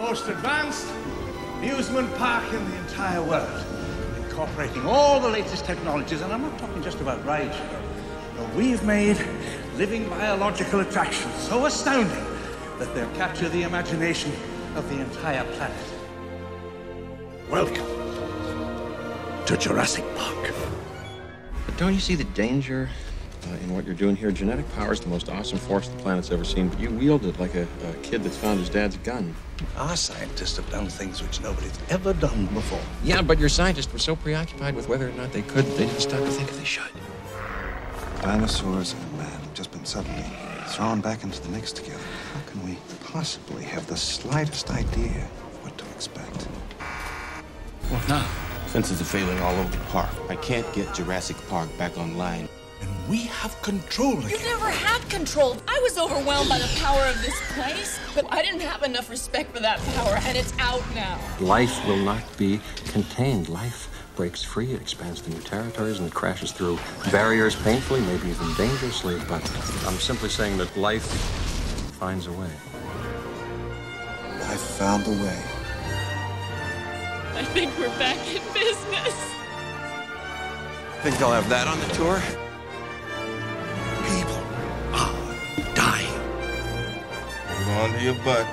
most advanced amusement park in the entire world, incorporating all the latest technologies, and I'm not talking just about rides. No, we've made living biological attractions so astounding that they'll capture the imagination of the entire planet. Welcome to Jurassic Park. But don't you see the danger uh, in what you're doing here? Genetic power is the most awesome force the planet's ever seen, but you wield it like a, a kid that's found his dad's gun. Our scientists have done things which nobody's ever done before. Yeah, but your scientists were so preoccupied with whether or not they could, they didn't stop to think if they should. Dinosaurs and man have just been suddenly thrown back into the mix together. How can we possibly have the slightest idea what to expect? What now? Fences are failing all over the park. I can't get Jurassic Park back online. And we have control again. You never had control. I was overwhelmed by the power of this place, but I didn't have enough respect for that power, and it's out now. Life will not be contained. Life breaks free, it expands to new territories, and it crashes through barriers painfully, maybe even dangerously. But I'm simply saying that life finds a way. I found a way. I think we're back in business. Think they'll have that on the tour? Under your butt.